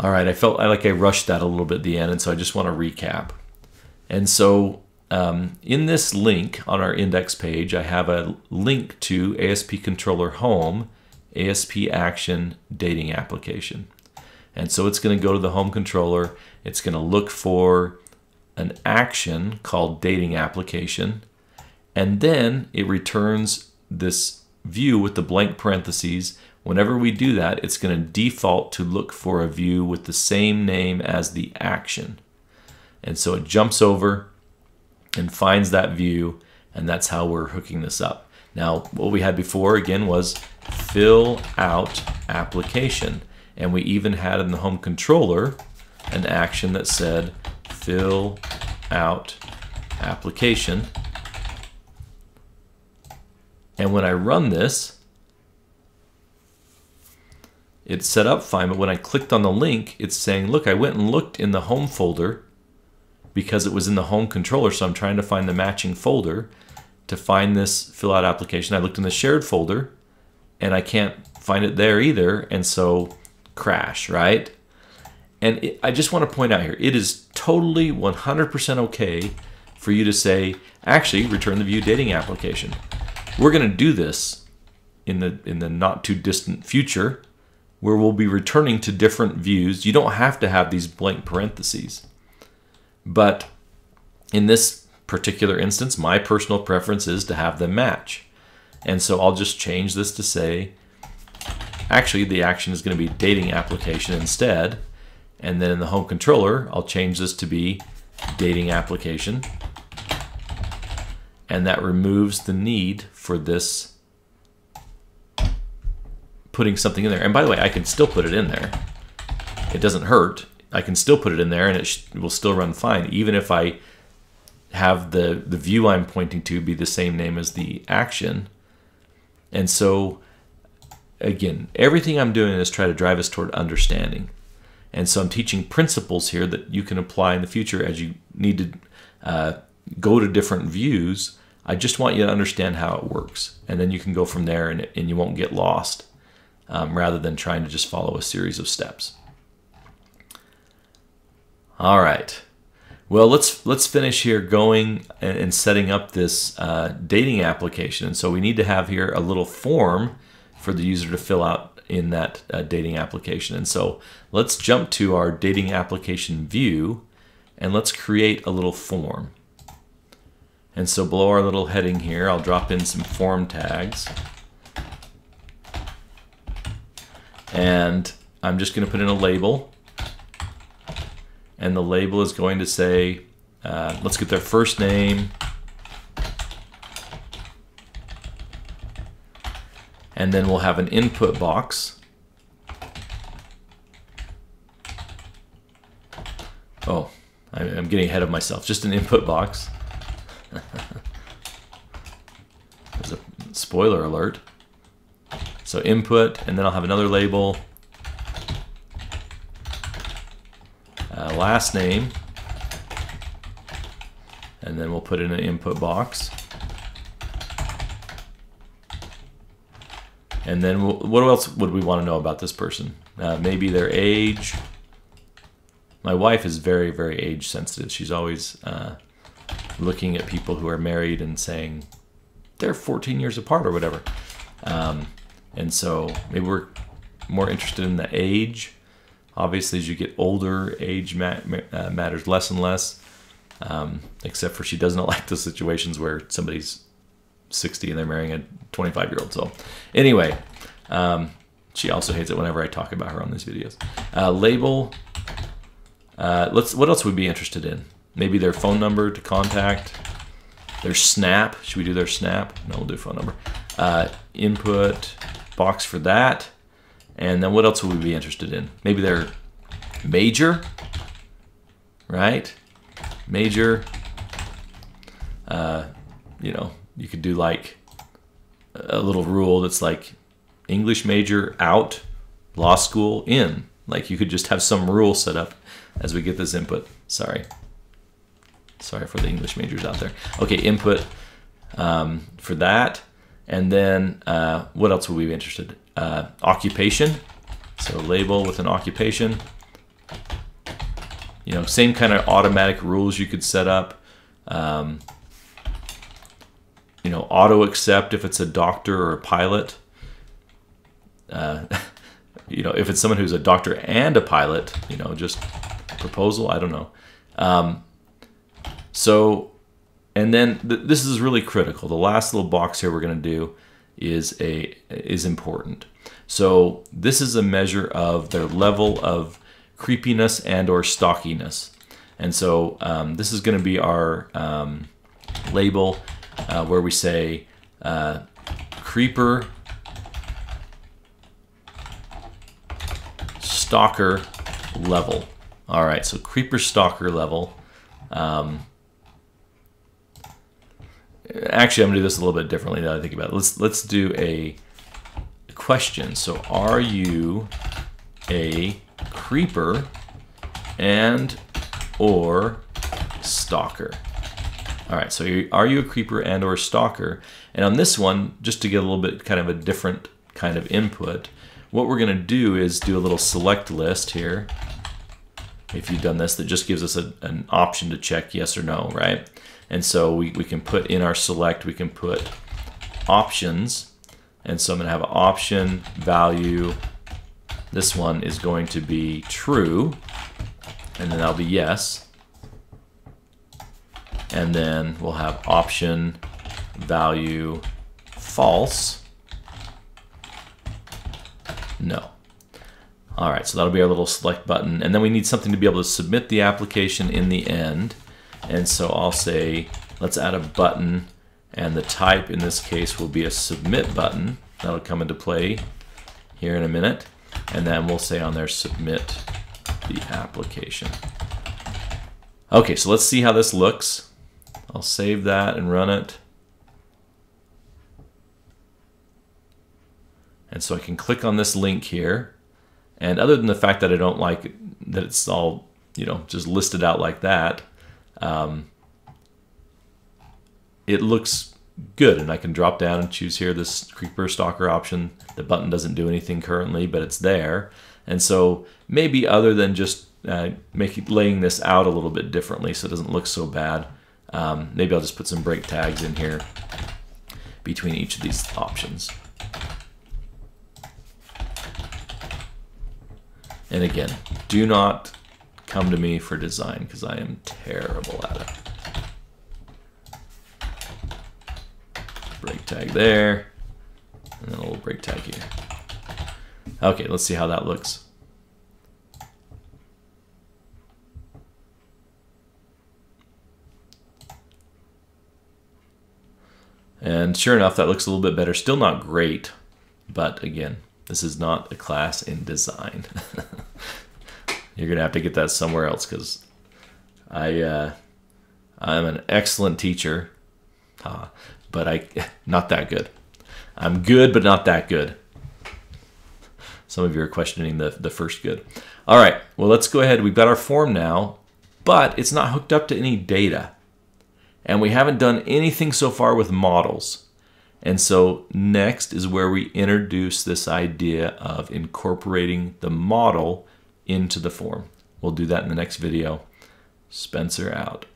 All right, I felt like I rushed that a little bit at the end, and so I just want to recap. And so um, in this link on our index page, I have a link to ASP Controller Home, ASP Action Dating Application. And so it's going to go to the home controller. It's going to look for an action called dating application. And then it returns this view with the blank parentheses. Whenever we do that, it's going to default to look for a view with the same name as the action. And so it jumps over and finds that view, and that's how we're hooking this up. Now, what we had before, again, was fill out application. And we even had in the home controller an action that said fill out application. And when I run this, it's set up fine, but when I clicked on the link, it's saying, look, I went and looked in the home folder because it was in the home controller, so I'm trying to find the matching folder to find this fill out application. I looked in the shared folder and I can't find it there either, and so crash, right? And it, I just want to point out here, it is totally 100% okay for you to say, actually, return the view dating application. We're going to do this in the in the not too distant future, where we'll be returning to different views. You don't have to have these blank parentheses, but in this particular instance, my personal preference is to have them match. And so I'll just change this to say, actually the action is going to be dating application instead. And then in the home controller, I'll change this to be dating application. And that removes the need for this putting something in there. And by the way, I can still put it in there. It doesn't hurt. I can still put it in there and it will still run fine, even if I have the, the view I'm pointing to be the same name as the action. And so, again, everything I'm doing is try to drive us toward understanding. And so I'm teaching principles here that you can apply in the future as you need to uh, go to different views. I just want you to understand how it works. And then you can go from there and, and you won't get lost um, rather than trying to just follow a series of steps. All right. Well, let's let's finish here going and, setting up this uh, dating application. And so we need to have here a little form for the user to fill out in that uh, dating application. And so let's jump to our dating application view and let's create a little form. And so below our little heading here, I'll drop in some form tags. And I'm just going to put in a label. And the label is going to say, uh, let's get their first name, and then we'll have an input box. Oh, I'm getting ahead of myself. Just an input box. There's a spoiler alert. So input, and then I'll have another label. Uh, last name. And then we'll put in an input box. And then what else would we want to know about this person? Uh, maybe their age. My wife is very, very age sensitive. She's always uh, looking at people who are married and saying they're 14 years apart or whatever. Um, and so maybe we're more interested in the age. Obviously, as you get older, age uh, matters less and less. Um, except for she doesn't like the situations where somebody's 60 and they're marrying a 25 year old. So, anyway, um, she also hates it whenever I talk about her on these videos. Uh, label. Uh, let's. What else would be interested in? Maybe their phone number to contact. Their snap. Should we do their snap? No, we'll do phone number. Uh, input box for that. And then what else would we be interested in? Maybe their major, right? Major. Uh, you know, you could do like a little rule that's like English major out, law school in. Like you could just have some rule set up as we get this input. Sorry. Sorry for the English majors out there. Okay, input um, for that. And then uh, what else would we be interested? Uh, occupation. So label with an occupation. you know, same kind of automatic rules you could set up. Um, you know, auto accept if it's a doctor or a pilot. Uh, you know, if it's someone who's a doctor and a pilot, you know, just proposal. I don't know. Um, so, and then th this is really critical. The last little box here we're going to do is a is important. So this is a measure of their level of creepiness and or stockiness. And so um, this is going to be our um, label uh, where we say uh, creeper stalker level. All right, so creeper stalker level. Um, actually, I'm gonna do this a little bit differently now I think about it. Let's let's do a question. So, are you a creeper and or stalker? All right, so are you a creeper and or stalker? And on this one, just to get a little bit kind of a different kind of input, what we're gonna do is do a little select list here. If you've done this, that just gives us a, an option to check yes or no, right? And so we, we can put in our select, we can put options. And so I'm gonna have an option value. This one is going to be true, and then that'll be yes and then we'll have option value false. No. All right, so that'll be our little select button. And then we need something to be able to submit the application in the end. And so I'll say, let's add a button. And the type in this case will be a submit button. That'll come into play here in a minute. And then we'll say on there, submit the application. Okay, so let's see how this looks. I'll save that and run it. And so I can click on this link here. And other than the fact that I don't like it, that it's all, you know, just listed out like that, um, it looks good. And I can drop down and choose here this Creeper Stalker option. The button doesn't do anything currently, but it's there. And so maybe other than just uh, making laying this out a little bit differently so it doesn't look so bad, um, maybe I'll just put some break tags in here between each of these options. And again, do not come to me for design because I am terrible at it. Break tag there, and then a little break tag here. Okay, let's see how that looks. And sure enough, that looks a little bit better. Still not great, but again, this is not a class in design. You're gonna have to get that somewhere else because I uh, I'm an excellent teacher, uh, but I not that good. I'm good, but not that good. Some of you are questioning the the first good. All right, well let's go ahead. We've got our form now, but it's not hooked up to any data. And we haven't done anything so far with models. And so next is where we introduce this idea of incorporating the model into the form. We'll do that in the next video. Spencer out.